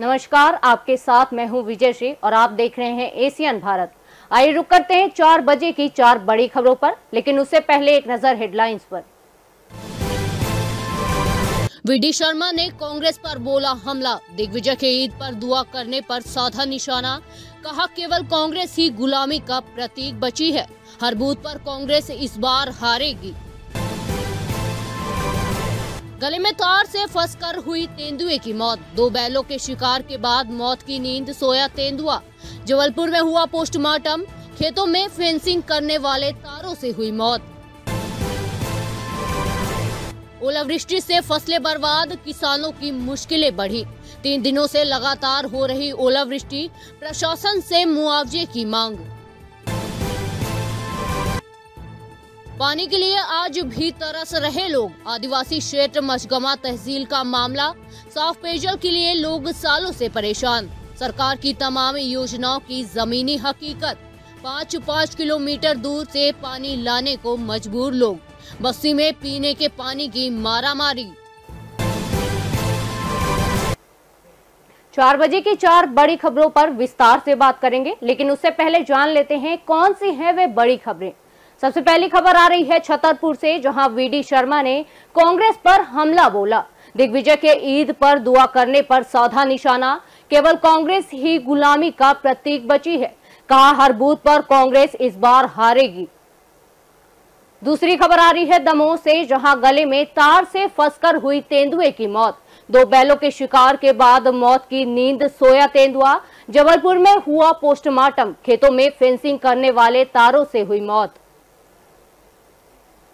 नमस्कार, आपके साथ मैं हूँ विजय श्री और आप देख रहे हैं एशियन भारत। आइए रुक करते हैं चार बजे की चार बड़ी खबरों पर, लेकिन उससे पहले एक नज़र हेडलाइंस पर। वी शर्मा ने कांग्रेस पर बोला हमला। दिग्विजय के ईद पर दुआ करने पर साधा निशाना। कहा, केवल कांग्रेस ही गुलामी का प्रतीक बची है। हर बूथ पर कांग्रेस इस बार हारेगी। गले में तार से फंसकर हुई तेंदुए की मौत। दो बैलों के शिकार के बाद मौत की नींद सोया तेंदुआ। जबलपुर में हुआ पोस्टमार्टम। खेतों में फेंसिंग करने वाले तारों से हुई मौत। ओलावृष्टि से फ़सलें बर्बाद, किसानों की मुश्किलें बढ़ी। तीन दिनों से लगातार हो रही ओलावृष्टि, प्रशासन से मुआवजे की मांग। पानी के लिए आज भी तरस रहे लोग। आदिवासी क्षेत्र मशगमा तहसील का मामला, साफ़ पेयजल के लिए लोग सालों से परेशान। सरकार की तमाम योजनाओं की जमीनी हकीकत पाँच पाँच किलोमीटर दूर से पानी लाने को मजबूर लोग। बस्ती में पीने के पानी की मारामारी। चार बजे की चार बड़ी खबरों पर विस्तार से बात करेंगे, लेकिन उससे पहले जान लेते हैं कौन सी है वे बड़ी खबरें। सबसे पहली खबर आ रही है छतरपुर से, जहाँ वीडी शर्मा ने कांग्रेस पर हमला बोला। दिग्विजय के ईद पर दुआ करने पर साधा निशाना। केवल कांग्रेस ही गुलामी का प्रतीक बची है। कहा, हर बूथ पर कांग्रेस इस बार हारेगी। दूसरी खबर आ रही है दमोह से, जहाँ गले में तार से फंसकर हुई तेंदुए की मौत। दो बैलों के शिकार के बाद मौत की नींद सोया तेंदुआ। जबलपुर में हुआ पोस्टमार्टम। खेतों में फेंसिंग करने वाले तारों से हुई मौत।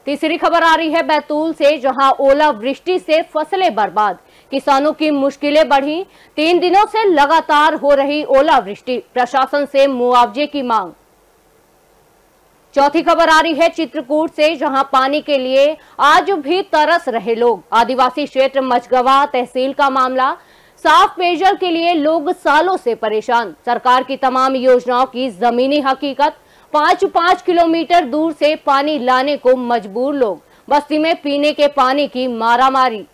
तीसरी खबर आ रही है बैतूल से, जहाँ ओला वृष्टि से फ़सलें बर्बाद। किसानों की मुश्किलें बढ़ी। तीन दिनों से लगातार हो रही ओला वृष्टि प्रशासन से मुआवजे की मांग। चौथी खबर आ रही है चित्रकूट से, जहाँ पानी के लिए आज भी तरस रहे लोग। आदिवासी क्षेत्र मचगवा तहसील का मामला। साफ़ पेयजल के लिए लोग सालों से परेशान। सरकार की तमाम योजनाओं की जमीनी हकीकत। पाँच पाँच किलोमीटर दूर से पानी लाने को मजबूर लोग। बस्ती में पीने के पानी की मारामारी।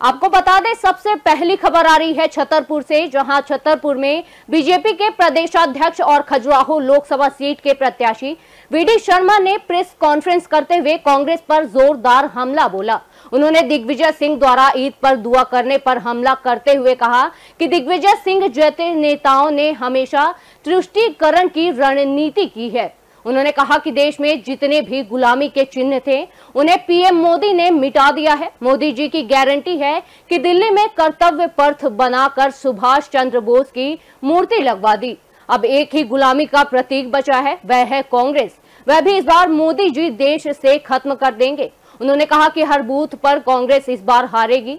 आपको बता दें, सबसे पहली खबर आ रही है छतरपुर से, जहाँ छतरपुर में बीजेपी के प्रदेशाध्यक्ष और खजुराहो लोकसभा सीट के प्रत्याशी वीडी शर्मा ने प्रेस कॉन्फ्रेंस करते हुए कांग्रेस पर जोरदार हमला बोला। उन्होंने दिग्विजय सिंह द्वारा ईद पर दुआ करने पर हमला करते हुए कहा कि दिग्विजय सिंह जैसे नेताओं ने हमेशा तुष्टिकरण की रणनीति की है। उन्होंने कहा कि देश में जितने भी गुलामी के चिन्ह थे, उन्हें पीएम मोदी ने मिटा दिया है। मोदी जी की गारंटी है कि दिल्ली में कर्तव्य पर्थ बनाकर सुभाष चंद्र बोस की मूर्ति लगवा दी। अब एक ही गुलामी का प्रतीक बचा है, वह है कांग्रेस। वह भी इस बार मोदी जी देश से खत्म कर देंगे। उन्होंने कहा कि हर बूथ पर कांग्रेस इस बार हारेगी।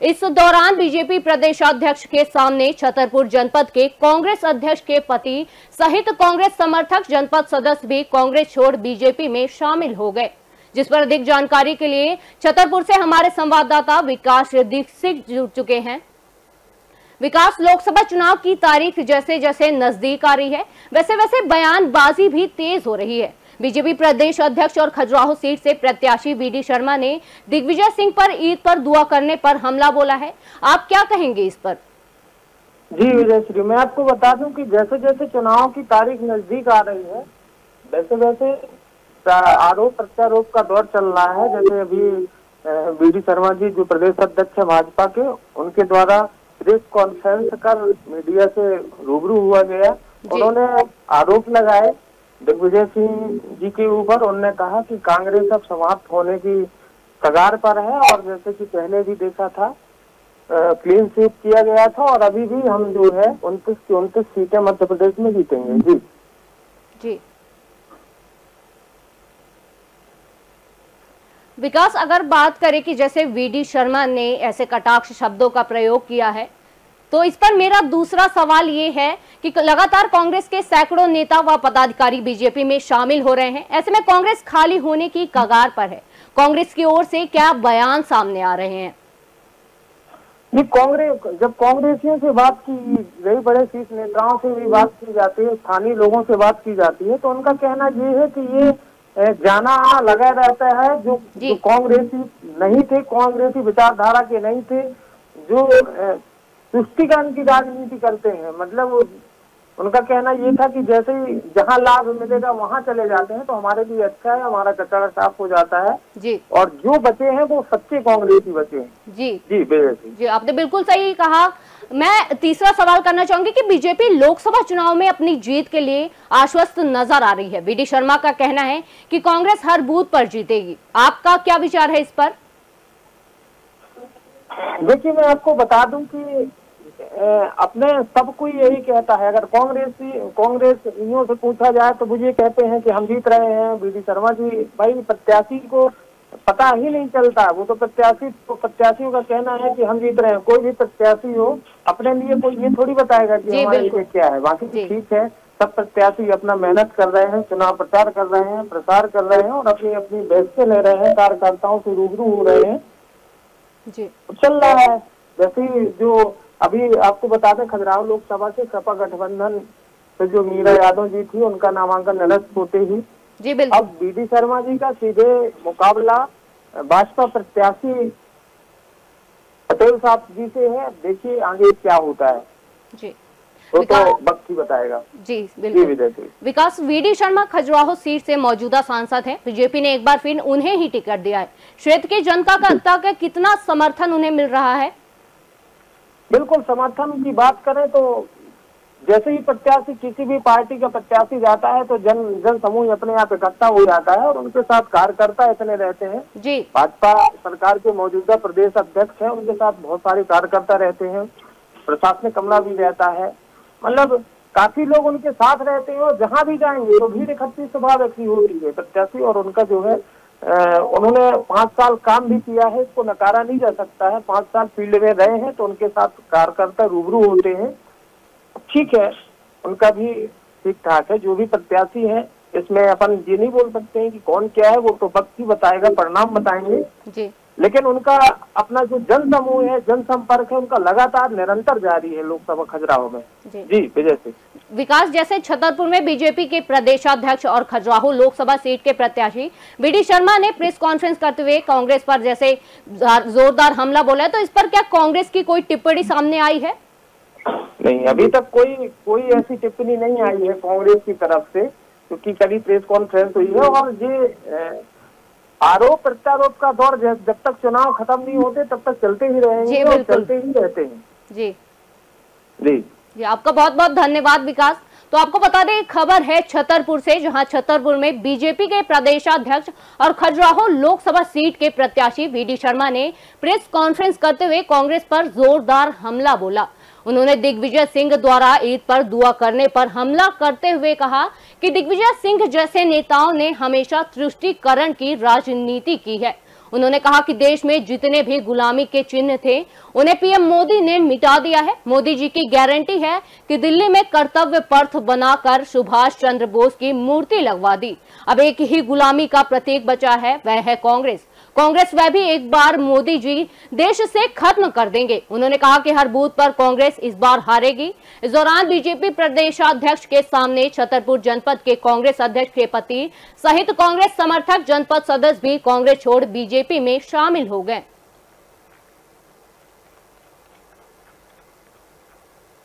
इस दौरान बीजेपी प्रदेशाध्यक्ष के सामने छतरपुर जनपद के कांग्रेस अध्यक्ष के पति सहित कांग्रेस समर्थक जनपद सदस्य भी कांग्रेस छोड़ बीजेपी में शामिल हो गए। जिस पर अधिक जानकारी के लिए छतरपुर से हमारे संवाददाता विकास दीक्षित जुड़ चुके हैं। विकास, लोकसभा चुनाव की तारीख जैसे जैसे नज़दीक आ रही है वैसे वैसे बयानबाजी भी तेज हो रही है। बीजेपी प्रदेश अध्यक्ष और खजुराहो सीट से प्रत्याशी वीडी शर्मा ने दिग्विजय सिंह पर ईद पर दुआ करने पर हमला बोला है। आप क्या कहेंगे इस पर? जी विजय श्री मैं आपको बता दूँ कि जैसे जैसे चुनाव की तारीख नज़दीक आ रही है वैसे वैसे आरोप प्रत्यारोप का दौर चल रहा है। जैसे अभी वी शर्मा जी जो प्रदेश अध्यक्ष है भाजपा के उनके द्वारा प्रेस कॉन्फ्रेंस कर मीडिया से रूबरू हुआ गया। उन्होंने आरोप लगाए दिग्विजय सिंह जी के ऊपर उन्होंने कहा कि कांग्रेस अब समाप्त होने की कगार पर है और जैसे कि पहले भी देखा था क्लीन स्वीप किया गया था और अभी भी हम जो है उनतीस की उनतीस सीटें मध्य प्रदेश में जीतेंगे। जी। जी। विकास, अगर बात करें कि जैसे वीडी शर्मा ने ऐसे कटाक्ष शब्दों का प्रयोग किया है तो इस पर मेरा दूसरा सवाल ये है कि लगातार कांग्रेस के सैकड़ों नेता व पदाधिकारी बीजेपी में शामिल हो रहे हैं। ऐसे में कांग्रेस खाली होने की कगार पर है। कांग्रेस की ओर से क्या बयान सामने आ रहे हैं? ये कांग्रेस जब कांग्रेसियों से बात की गई बड़े शीर्ष नेताओं से भी बात की जाती है स्थानीय लोगों से बात की जाती है तो उनका कहना ये है कि ये जाना आना लगा रहता है जो जो। कांग्रेसी नहीं थे कांग्रेसी विचारधारा के नहीं थे जो तुष्टिकरण की राजनीति करते हैं। मतलब उनका कहना ये था कि जैसे ही जहाँ लाभ मिलेगा वहाँ चले जाते हैं तो हमारे लिए अच्छा है हमारा कचरा साफ़ हो जाता है। जी। और जो बचे हैं वो सच्चे कांग्रेसी बचे हैं। जी। जी विजय जी आपने बिल्कुल सही कहा। मैं तीसरा सवाल करना चाहूँगी कि बीजेपी लोकसभा चुनाव में अपनी जीत के लिए आश्वस्त नज़र आ रही है। बीडी शर्मा का कहना है कि कांग्रेस हर बूथ पर जीतेगी। आपका क्या विचार है इस पर? देखिए मैं आपको बता दूँ कि अपने सब कोई यही कहता है। अगर कांग्रेस कांग्रेस से पूछा जाए तो मुझे कहते हैं कि हम जीत रहे हैं बी डी शर्मा जी। भाई प्रत्याशी को पता ही नहीं चलता। वो तो प्रत्याशी तो प्रत्याशियों का कहना है कि हम जीत रहे हैं। कोई भी प्रत्याशी हो अपने लिए कोई ये थोड़ी बताएगा कि हमारे लिए क्या है। बाकी। ठीक है सब प्रत्याशी अपना मेहनत कर रहे हैं चुनाव प्रचार कर रहे हैं प्रसार कर रहे हैं और अपनी अपनी बैठकें ले रहे हैं कार्यकर्ताओं से रूबरू हो रहे हैं। जी। चल रहा है। जैसे जो अभी आपको बता दें खजुराहो लोकसभा से सपा गठबंधन से जो मीरा यादव जी थी उनका नामांकन निरस्त होते ही। जी बिल्कुल। अब बी डी शर्मा जी का सीधे मुकाबला भाजपा प्रत्याशी पटेल साहब जी से है। देखिए आगे क्या होता है। जी। तो बताएगा। जी बिल्कुल। विकास वीडी शर्मा खजुराहो सीट से मौजूदा सांसद हैं। बीजेपी ने एक बार फिर उन्हें ही टिकट दिया है। क्षेत्र की जनता का तक कितना समर्थन उन्हें मिल रहा है? बिल्कुल समर्थन की बात करें तो जैसे ही प्रत्याशी किसी भी पार्टी का प्रत्याशी जाता है तो जन जन समूह अपने आप इकट्ठा हो जाता है और उनके साथ कार्यकर्ता इतने रहते हैं। जी। भाजपा सरकार के मौजूदा प्रदेश अध्यक्ष हैं उनके साथ बहुत सारे कार्यकर्ता रहते हैं। प्रशासनिक अमला भी रहता है। मतलब काफ़ी लोग उनके साथ रहते हैं और जहाँ भी जाएँगे तो भीड़ इकट्ठी स्वाभाविक ही होती है। प्रत्याशी और उनका जो है उन्होंने पाँच साल काम भी किया है, इसको नकारा नहीं जा सकता है। पाँच साल फ़ील्ड में रहे हैं तो उनके साथ कार्यकर्ता रूबरू होते हैं। ठीक है, उनका भी ठीक ठाक है, जो भी प्रत्याशी है, इसमें अपन ये नहीं बोल सकते हैं कि कौन क्या है, वो तो वक्त ही बताएगा, परिणाम बताएँगे। जी। लेकिन उनका अपना जो जन समूह है जन संपर्क है उनका लगातार निरंतर जारी है लोकसभा खजुराहो में। जी। विजय सिंह। विकास जैसे छतरपुर में बीजेपी के प्रदेशाध्यक्ष और खजुराहो लोकसभा सीट के प्रत्याशी बीडी शर्मा ने प्रेस कॉन्फ्रेंस करते हुए कांग्रेस पर जैसे जोरदार हमला बोला है तो इस पर क्या कांग्रेस की कोई टिप्पणी सामने आई है? नहीं अभी तक कोई कोई ऐसी टिप्पणी नहीं आई है कांग्रेस की तरफ़ से क्योंकि कभी प्रेस कॉन्फ्रेंस हुई है और ये आरोप प्रत्यारोप का दौर जब तक चुनाव खत्म नहीं होते तब तक चलते ही रहेंगे और चलते ही रहते हैं। जी। जी। जी आपका बहुत बहुत धन्यवाद विकास। तो आपको बता दें एक खबर है छतरपुर से जहाँ छतरपुर में बीजेपी के प्रदेशाध्यक्ष और खजुराहो लोकसभा सीट के प्रत्याशी वीडी शर्मा ने प्रेस कॉन्फ्रेंस करते हुए कांग्रेस पर जोरदार हमला बोला। उन्होंने दिग्विजय सिंह द्वारा ईद पर दुआ करने पर हमला करते हुए कहा कि दिग्विजय सिंह जैसे नेताओं ने हमेशा तुष्टिकरण की राजनीति की है। उन्होंने कहा कि देश में जितने भी गुलामी के चिन्ह थे, उन्हें पीएम मोदी ने मिटा दिया है। मोदी जी की गारंटी है कि दिल्ली में कर्तव्य पर्थ बनाकर सुभाष चंद्र बोस की मूर्ति लगवा दी। अब एक ही गुलामी का प्रतीक बचा है, वह है कांग्रेस। कांग्रेस वह भी एक बार मोदी जी देश से खत्म कर देंगे। उन्होंने कहा कि हर बूथ पर कांग्रेस इस बार हारेगी। इस दौरान बीजेपी प्रदेशाध्यक्ष के सामने छतरपुर जनपद के कांग्रेस अध्यक्ष के पति सहित कांग्रेस समर्थक जनपद सदस्य भी कांग्रेस छोड़ बीजेपी में शामिल हो गए।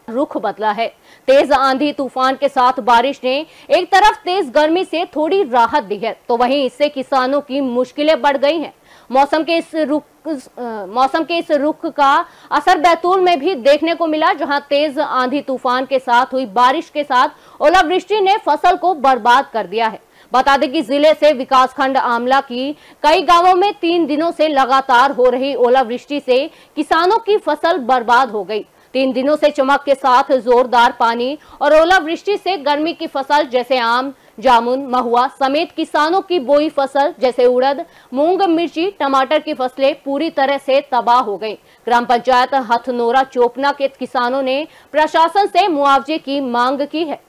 रुख बदला है। तेज आंधी तूफ़ान के साथ बारिश ने एक तरफ़ तेज गर्मी से थोड़ी राहत दी है तो वहीं इससे किसानों की मुश्किलें बढ़ गई हैं। मौसम के इस रुख मौसम के इस रुख का असर बैतूल में भी देखने को मिला, जहाँ तेज आंधी तूफ़ान के साथ हुई बारिश के साथ ओलावृष्टि ने फ़सल को बर्बाद कर दिया है। बता दें कि ज़िले से विकासखंड आमला की कई गाँवों में तीन दिनों से लगातार हो रही ओलावृष्टि से किसानों की फ़सल बर्बाद हो गई। तीन दिनों से चमक के साथ जोरदार पानी और ओलावृष्टि से गर्मी की फ़सल, जैसे आम जामुन, महुआ समेत किसानों की बोई फ़सल जैसे उड़द, मूंग, मिर्ची, टमाटर की फ़सलें पूरी तरह से तबाह हो गई। ग्राम पंचायत हथनोरा चोपना के किसानों ने प्रशासन से मुआवजे की मांग की है।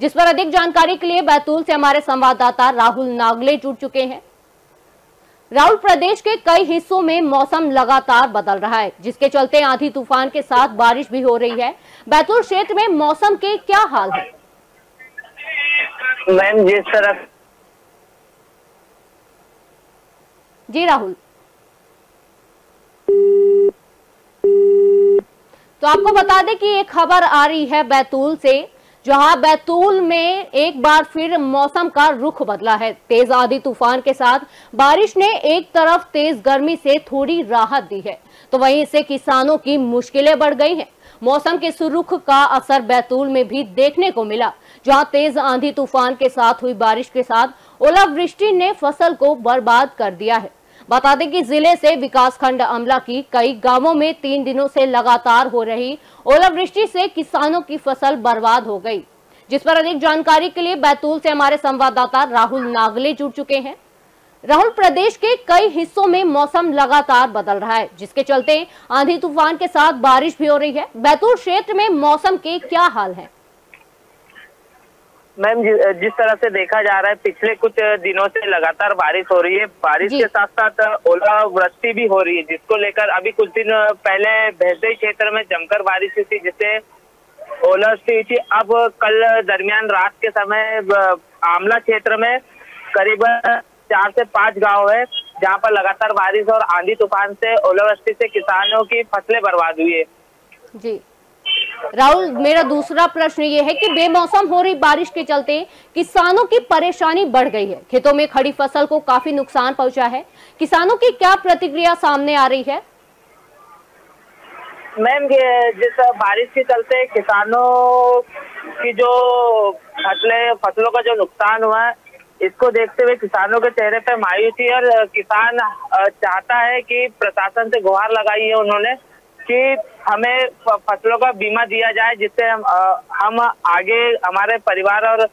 जिस पर अधिक जानकारी के लिए बैतूल से हमारे संवाददाता राहुल नागले जुड़ चुके हैं। राहुल, प्रदेश के कई हिस्सों में मौसम लगातार बदल रहा है, जिसके चलते आंधी तूफ़ान के साथ बारिश भी हो रही है। बैतूल क्षेत्र में मौसम के क्या हाल है? मैम, जिस तरह जी, राहुल। तो आपको बता दें कि एक खबर आ रही है बैतूल से, जहाँ बैतूल में एक बार फिर मौसम का रुख बदला है। तेज आधी तूफ़ान के साथ बारिश ने एक तरफ़ तेज गर्मी से थोड़ी राहत दी है तो वहीं इससे किसानों की मुश्किलें बढ़ गई हैं। मौसम के सुरुख का असर बैतूल में भी देखने को मिला। जहाँ तेज आंधी तूफ़ान के साथ हुई बारिश के साथ ओलावृष्टि ने फ़सल को बर्बाद कर दिया है। बता दें कि ज़िले से विकासखंड अमला की कई गाँवों में तीन दिनों से लगातार हो रही ओलावृष्टि से किसानों की फ़सल बर्बाद हो गई। जिस पर अधिक जानकारी के लिए बैतूल से हमारे संवाददाता राहुल नागले जुड़ चुके हैं। राहुल, प्रदेश के कई हिस्सों में मौसम लगातार बदल रहा है, जिसके चलते आंधी तूफ़ान के साथ बारिश भी हो रही है। बैतूल क्षेत्र में मौसम के क्या हाल है? मैम जिस तरह से देखा जा रहा है पिछले कुछ दिनों से लगातार बारिश हो रही है। बारिश के साथ साथ ओलावृष्टि भी हो रही है जिसको लेकर अभी कुछ दिन पहले भैंसई क्षेत्र में जमकर बारिश हुई थी जिससे ओलावृष्टि हुई थी। अब कल दरमियान रात के समय आमला क्षेत्र में करीब चार से पाँच गाँव है जहाँ पर लगातार बारिश और आंधी तूफ़ान से ओलावृष्टि से किसानों की फ़सलें बर्बाद हुई है। जी। राहुल, मेरा दूसरा प्रश्न ये है कि बेमौसम हो रही बारिश के चलते किसानों की परेशानी बढ़ गई है। खेतों में खड़ी फ़सल को काफ़ी नुकसान पहुँचा है। किसानों की क्या प्रतिक्रिया सामने आ रही है? मैम जिस बारिश के चलते किसानों की जो फ़सलें, फ़सलों का जो नुकसान हुआ है, इसको देखते हुए किसानों के चेहरे पर मायूसी और किसान चाहता है कि प्रशासन से गुहार लगाई है उन्होंने। कि हमें फ़सलों का बीमा दिया जाए जिससे हम अ, हम आगे हमारे परिवार और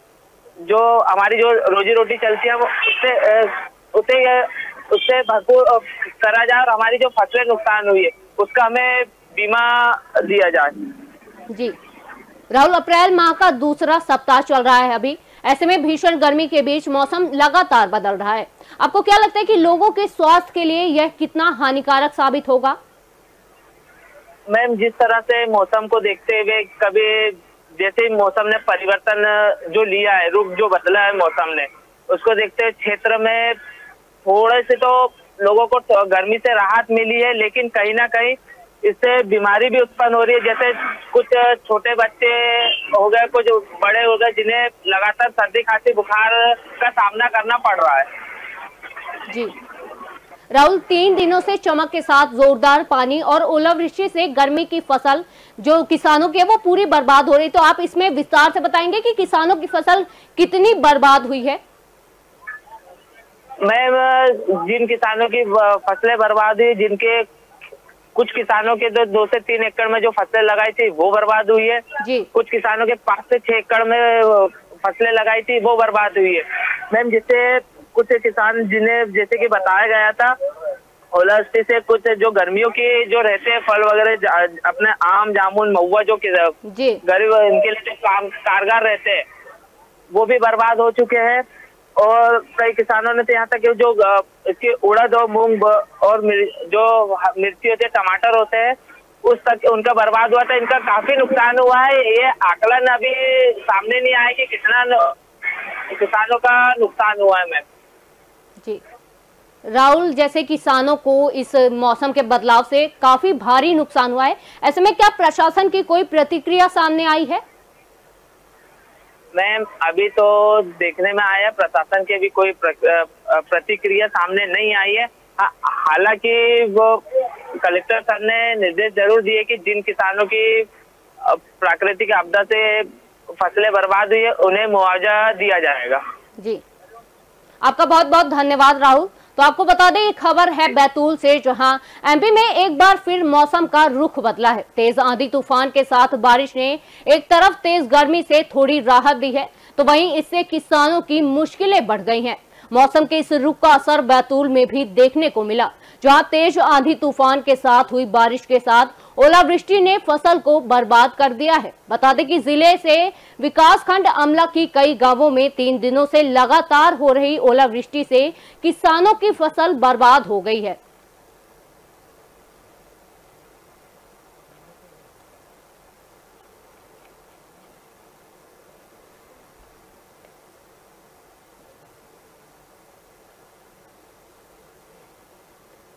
जो हमारी जो रोजी रोटी चलती है वो उससे अ, उसे उससे भरपूर करा जाए और हमारी जो फ़सलें नुकसान हुई है उसका हमें बीमा दिया जाए। जी। राहुल अप्रैल माह का दूसरा सप्ताह चल रहा है अभी। ऐसे में भीषण गर्मी के बीच मौसम लगातार बदल रहा है। आपको क्या लगता है कि लोगों के स्वास्थ्य के लिए यह कितना हानिकारक साबित होगा? मैम, जिस तरह से मौसम को देखते हुए कभी जैसे मौसम ने परिवर्तन जो लिया है रुख जो बदला है मौसम ने, उसको देखते हुए क्षेत्र में थोड़े से तो लोगों को तो गर्मी से राहत मिली है, लेकिन कहीं ना कहीं इससे बीमारी भी उत्पन्न हो रही है। जैसे कुछ छोटे बच्चे हो गए, कुछ बड़े हो गए, जिन्हें लगातार सर्दी खांसी बुखार का सामना करना पड़ रहा है। जी। राहुल तीन दिनों से चमक के साथ जोरदार पानी और ओलावृष्टि से गर्मी की फ़सल जो किसानों की है वो पूरी बर्बाद हो रही तो आप इसमें विस्तार से बताएँगे कि किसानों की फ़सल कितनी बर्बाद हुई है? मैं जिन किसानों की फ़सलें बर्बाद हुई जिनके कुछ किसानों के तो दो से तीन एकड़ में जो फ़सलें लगाई थी वो बर्बाद हुई है। जी। कुछ किसानों के पाँच से छह एकड़ में फ़सलें लगाई थी वो बर्बाद हुई है। मैम जिससे कुछ किसान जिन्हें जैसे कि बताया गया था ओलावृष्टि से कुछ जो गर्मियों की जो रहते हैं फल वगैरह अपने आम जामुन महुआ जो गरीब इनके लिए जो काम कारगर रहते हैं वो भी बर्बाद हो चुके हैं। और कई किसानों ने तो यहाँ तक जो इसकी उड़द और मूंग और मिर- जो मिर्ची होती है टमाटर होते हैं उस तक उनका बर्बाद हुआ था। इनका काफ़ी नुकसान हुआ है। ये आकलन अभी सामने नहीं आया कि कितना किसानों का नुकसान हुआ है मैम। जी। राहुल जैसे किसानों को इस मौसम के बदलाव से काफ़ी भारी नुकसान हुआ है ऐसे में क्या प्रशासन की कोई प्रतिक्रिया सामने आई है? मैम अभी तो देखने में आया प्रशासन के भी कोई प्रतिक्रिया सामने नहीं आई है। हालाँकि वो कलेक्टर सर ने निर्देश ज़रूर दिए कि जिन किसानों की प्राकृतिक आपदा से फ़सलें बर्बाद हुई है उन्हें मुआवजा दिया जाएगा। जी। आपका बहुत बहुत धन्यवाद, राहुल। तो आपको बता दें खबर है बैतूल से, जहाँ एमपी में एक बार फिर मौसम का रुख बदला है। तेज आंधी तूफ़ान के साथ बारिश ने एक तरफ़ तेज गर्मी से थोड़ी राहत दी है तो वहीं इससे किसानों की मुश्किलें बढ़ गई हैं। मौसम के इस रुख का असर बैतूल में भी देखने को मिला। जहाँ तेज आंधी तूफ़ान के साथ हुई बारिश के साथ ओलावृष्टि ने फ़सल को बर्बाद कर दिया है। बता दें कि ज़िले से विकासखंड अमला की कई गाँवों में तीन दिनों से लगातार हो रही ओलावृष्टि से किसानों की फ़सल बर्बाद हो गई है।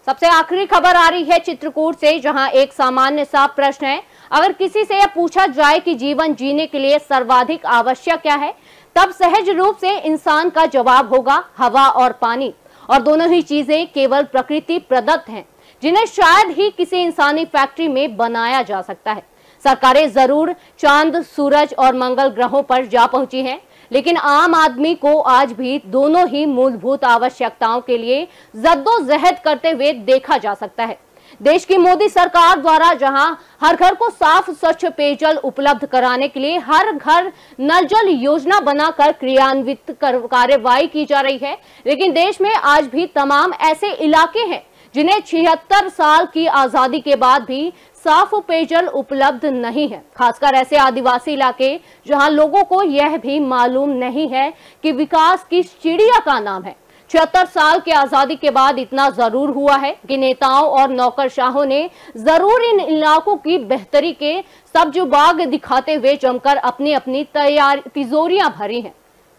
सबसे आखिरी खबर आ रही है चित्रकूट से, जहाँ एक सामान्य सा प्रश्न है। अगर किसी से यह पूछा जाए कि जीवन जीने के लिए सर्वाधिक आवश्यक क्या है, तब सहज रूप से इंसान का जवाब होगा हवा और पानी। और दोनों ही चीज़ें केवल प्रकृति प्रदत्त हैं, जिन्हें शायद ही किसी इंसानी फैक्ट्री में बनाया जा सकता है। सरकारें ज़रूर चाँद, सूरज और मंगल ग्रहों पर जा पहुँची हैं लेकिन आम आदमी को आज भी दोनों ही मूलभूत आवश्यकताओं के लिए जद्दोजहद करते हुए देखा जा सकता है। देश की मोदी सरकार द्वारा जहाँ हर घर को साफ़, स्वच्छ पेयजल उपलब्ध कराने के लिए हर घर नल जल योजना बनाकर क्रियान्वित कार्यवाही की जा रही है, लेकिन देश में आज भी तमाम ऐसे इलाके हैं जिन्हें छिहत्तर साल की आज़ादी के बाद भी साफ़ पेयजल उपलब्ध नहीं है। खासकर ऐसे आदिवासी इलाके, जहाँ लोगों को यह भी मालूम नहीं है कि विकास किस चिड़िया का नाम है। छिहत्तर साल की आज़ादी के बाद इतना ज़रूर हुआ है कि नेताओं और नौकरशाहों ने ज़रूर इन इलाकों की बेहतरी के सब्ज बाग दिखाते हुए जमकर अपनी अपनी तैयार, तिजोरियाँ भरी हैं।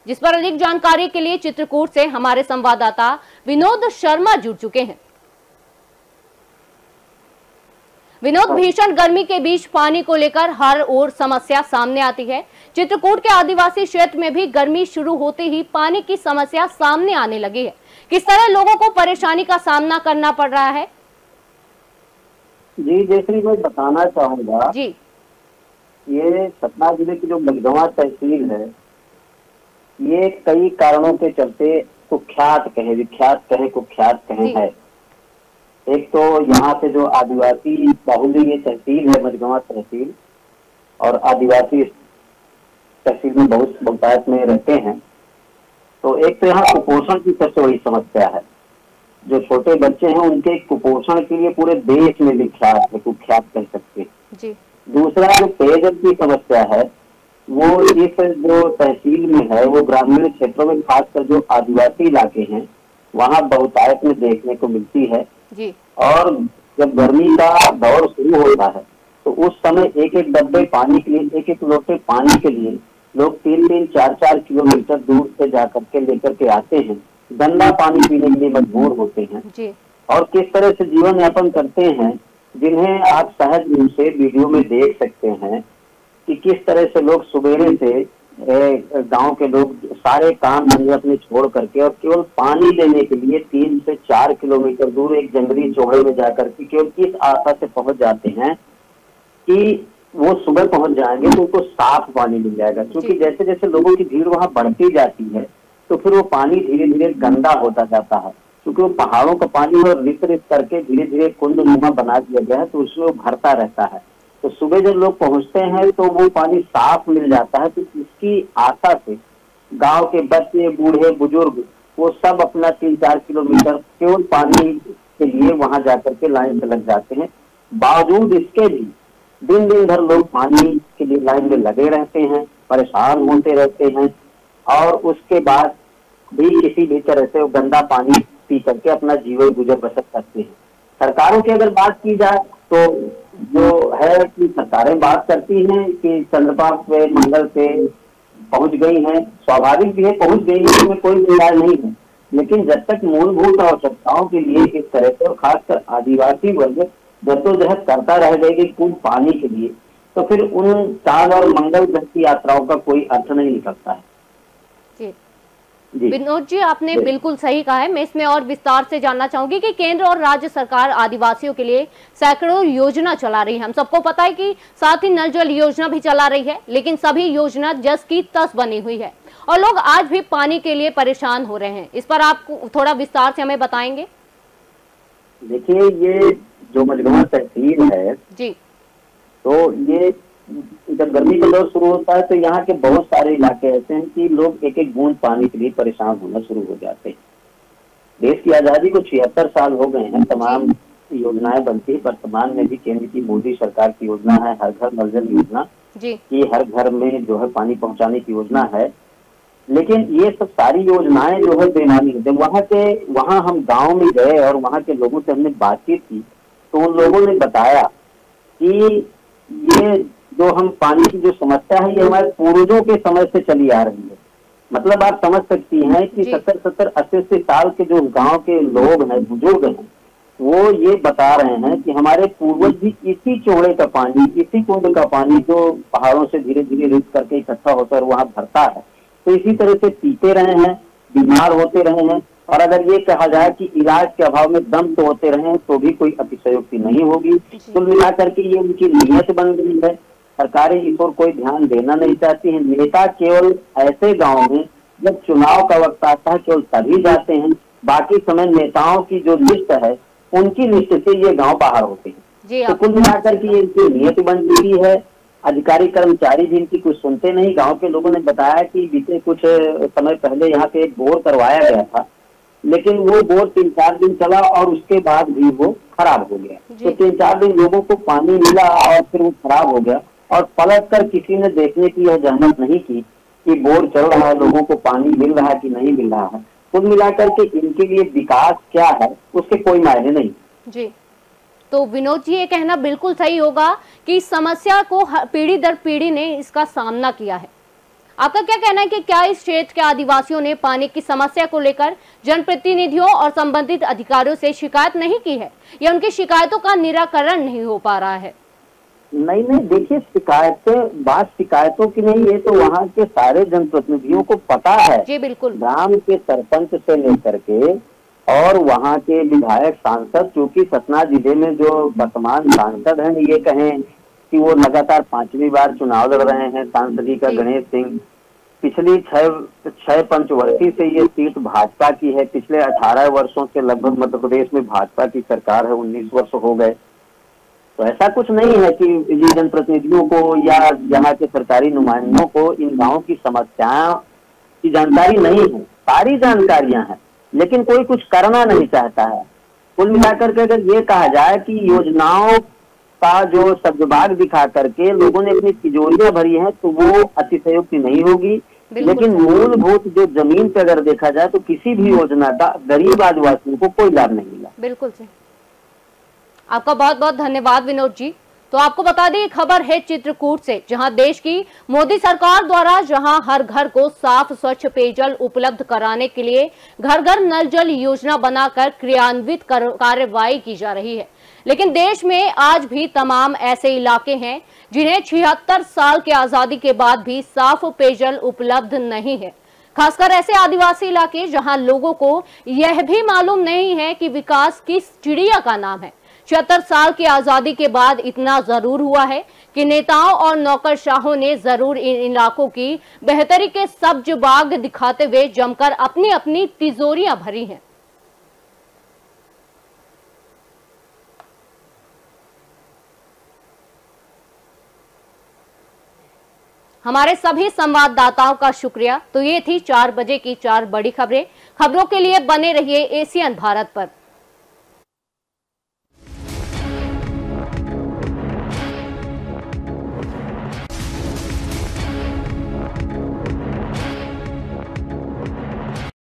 जिस पर अधिक जानकारी के लिए चित्रकूट से हमारे संवाददाता विनोद शर्मा जुड़ चुके हैं। विनोद भीषण गर्मी के बीच पानी को लेकर हर ओर समस्या सामने आती है। चित्रकूट के आदिवासी क्षेत्र में भी गर्मी शुरू होते ही पानी की समस्या सामने आने लगी है। किस तरह लोगों को परेशानी का सामना करना पड़ रहा है? जी जैसे मैं बताना चाहूँगा जी। ये सतना ज़िले की जो मलगवा तहसील है ये कई कारणों के चलते कुख्यात कहे विख्यात कहे कुख्यात कहे। है। एक तो यहाँ से जो आदिवासी बाहुल्य ये तहसील है मजगवा तहसील और आदिवासी तहसील में बहुत बहुतायत में रहते हैं। तो एक तो यहाँ कुपोषण की सबसे बड़ी समस्या है। जो छोटे बच्चे हैं उनके कुपोषण के लिए पूरे देश में विख्यात है कुख्यात कह सकते हैं। दूसरा जो पेयजल की समस्या है वो इस जो तहसील में है वो ग्रामीण क्षेत्रों में खासकर जो आदिवासी इलाके हैं वहाँ बहुतायत में देखने को मिलती है। जी। और जब गर्मी का दौर शुरू होता है तो उस समय एक एक डब्बे पानी के लिए एक एक लोटे पानी के लिए लोग तीन तीन चार चार किलोमीटर दूर से जाकर के लेकर के आते हैं। गंदा पानी पीने के लिए मजबूर होते हैं। जी। और किस तरह से जीवन यापन करते हैं जिन्हें आप सहज रूप से वीडियो में देख सकते हैं कि किस तरह से लोग सवेरे से गाँव के लोग सारे काम धंधे अपने छोड़ करके और केवल पानी लेने के लिए तीन से चार किलोमीटर दूर एक जंगली चौड़े में जाकर के केवल इस आशा से पहुँच जाते हैं कि वो सुबह पहुँच जाएँगे तो उनको साफ़ पानी मिल जाएगा। क्योंकि जैसे जैसे लोगों की भीड़ वहाँ बढ़ती जाती है तो फिर वो पानी धीरे धीरे गंदा होता जाता है। क्योंकि वो पहाड़ों का पानी वो रित रित करके धीरे धीरे कुंड नुमा बना दिया गया है तो उसमें वो भरता रहता है। तो सुबह जब लोग पहुँचते हैं तो वो पानी साफ़ मिल जाता है तो इसकी आशा से गाँव के बच्चे, बूढ़े, बुज़ुर्ग, वो सब अपना तीन चार किलोमीटर केवल पानी के लिए वहाँ जाकर के लाइन में लग जाते हैं। बावजूद इसके भी दिन दिन भर लोग पानी के लिए लाइन में लगे रहते हैं, परेशान होते रहते हैं, और उसके बाद भी किसी भी तरह से वो गंदा पानी पी करके अपना जीवन गुजर बसर करते हैं। सरकारों की अगर बात की जाए तो जो है कि सरकारें बात करती हैं कि चंद्रमा पे मंगल पे पहुँच गई हैं, स्वाभाविक भी है, पहुँच गई है, इसमें कोई बुराई नहीं है। लेकिन जब तक मूलभूत आवश्यकताओं के लिए इस तरह से और खासकर आदिवासी वर्ग जद्दोजहद करता रह जाएगी खूब पानी के लिए तो फिर उन चाँद और मंगल ग्रह की यात्राओं का कोई अर्थ नहीं निकलता है। विनोद जी आपने। बिल्कुल सही कहा है। मैं इसमें और विस्तार से जानना चाहूँगी कि केंद्र और राज्य सरकार आदिवासियों के लिए सैकड़ों योजना चला रही है। हम सबको पता है कि साथ ही नल जल योजना भी चला रही है लेकिन सभी योजना जस की तस बनी हुई है और लोग आज भी पानी के लिए परेशान हो रहे हैं। इस पर आप थोड़ा विस्तार से हमें बताएँगे। देखिए ये जो मजगमा तहसील है जी। तो ये जब गर्मी का दौर शुरू होता है तो यहाँ के बहुत सारे इलाके ऐसे हैं कि लोग एक एक बूंद पानी के लिए परेशान होना शुरू हो जाते हैं। देश की आज़ादी को छिहत्तर साल हो गए हैं तमाम योजनाएँ बनती है। वर्तमान में भी केंद्र की मोदी सरकार की योजना है हर घर नल जल योजना की हर घर में जो है पानी पहुँचाने की योजना है। लेकिन ये सब सारी योजनाएँ जो है बेमानी है। जब वहाँ के वहाँ हम गाँव में गए और वहाँ के लोगों से हमने बातचीत की तो उन लोगों ने बताया कि ये जो हम पानी की जो समस्या है ये हमारे पूर्वजों के समय से चली आ रही है। मतलब आप समझ सकती हैं कि सत्तर सत्तर अस्सी अस्सी साल के जो गाँव के लोग हैं बुज़ुर्ग हैं वो ये बता रहे हैं कि हमारे पूर्वज भी इसी चौड़े का पानी इसी कुंड का पानी जो पहाड़ों से धीरे धीरे रित करके इकट्ठा होकर वहाँ भरता है तो इसी तरह से पीते रहे हैं बीमार होते रहे हैं और अगर ये कहा जाए कि इलाज के अभाव में दम तो होते रहे तो भी कोई अतिशयोक्ति नहीं होगी। कुल मिला करके ये उनकी नीयत बन गई है। सरकारें इस ओर कोई ध्यान देना नहीं चाहती है। नेता केवल ऐसे गाँव में जब चुनाव का वक्त आता है केवल तभी जाते हैं। बाकी समय नेताओं की जो लिस्ट है उनकी लिस्ट से ये गाँव बाहर होते हैं। जी तो कुल मिलाकर के ये इनकी नियत बन चुकी है अधिकारी कर्मचारी भी इनकी कुछ सुनते नहीं गाँव के लोगों ने बताया कि बीते कुछ समय पहले यहाँ पे एक बोर करवाया गया था लेकिन वो बोर तीन चार दिन चला और उसके बाद भी वो खराब हो गया। तो तीन चार दिन लोगों को पानी मिला और फिर वो खराब हो गया। और पलट कर किसी ने देखने की यह जहमत नहीं की कि बोर चल रहा है, लोगों को पानी मिल रहा है कि नहीं मिल रहा है। कुल मिलाकर के इनके लिए विकास क्या है, उसके कोई मायने नहीं। जी। तो विनोद जी, ये कहना बिल्कुल सही होगा कि समस्या को पीढ़ी दर पीढ़ी ने इसका सामना किया है। आपका क्या कहना है कि क्या इस क्षेत्र के आदिवासियों ने पानी की समस्या को लेकर जनप्रतिनिधियों और संबंधित अधिकारियों से शिकायत नहीं की है या उनकी शिकायतों का निराकरण नहीं हो पा रहा है? नहीं नहीं देखिए शिकायतें बात शिकायतों की नहीं है तो वहाँ के सारे जनप्रतिनिधियों को पता है। जी बिल्कुल। ग्राम के सरपंच से लेकर के और वहाँ के विधायक सांसद क्योंकि सतना ज़िले में जो वर्तमान सांसद हैं ये कहें कि वो लगातार पांचवी बार चुनाव लड़ रहे हैं सांसदी का गणेश सिंह। पिछली छह छह पंचवर्षी से ये सीट भाजपा की है। पिछले अठारह वर्षों से लगभग मध्य प्रदेश में भाजपा की सरकार है उन्नीस वर्ष हो गए। तो ऐसा कुछ नहीं है कि ये जनप्रतिनिधियों को या यहाँ के सरकारी नुमाइंदों को इन गाँवों की समस्याओं की जानकारी नहीं है। सारी जानकारियाँ हैं लेकिन कोई कुछ करना नहीं चाहता है। कुल मिलाकर के अगर ये कहा जाए कि योजनाओं का जो सदभाग दिखा करके लोगों ने अपनी तिजोरियाँ भरी हैं तो वो अतिशयोक्ति नहीं होगी। लेकिन मूलभूत जो ज़मीन पे अगर देखा जाए तो किसी भी योजना का गरीब आदिवासियों को कोई लाभ नहीं मिला। बिल्कुल सही। आपका बहुत बहुत धन्यवाद, विनोद जी। तो आपको बता दें खबर है चित्रकूट से, जहाँ देश की मोदी सरकार द्वारा जहाँ हर घर को साफ़, स्वच्छ पेयजल उपलब्ध कराने के लिए घर घर नल जल योजना बनाकर क्रियान्वित कर- कार्रवाई की जा रही है। लेकिन देश में आज भी तमाम ऐसे इलाके हैं, जिन्हें छिहत्तर साल की आज़ादी के बाद भी साफ़ पेयजल उपलब्ध नहीं है। खासकर ऐसे आदिवासी इलाके जहाँ लोगों को यह भी मालूम नहीं है कि विकास किस चिड़िया का नाम है। छिहत्तर साल की आज़ादी के बाद इतना ज़रूर हुआ है कि नेताओं और नौकरशाहों ने ज़रूर इन इलाकों की बेहतरी के सब्ज बाग दिखाते हुए जमकर अपनी अपनी तिजोरियाँ भरी हैं। हमारे सभी संवाददाताओं का शुक्रिया। तो ये थी चार बजे की चार बड़ी खबरें। खबरों के लिए बने रहिए एशियन भारत पर।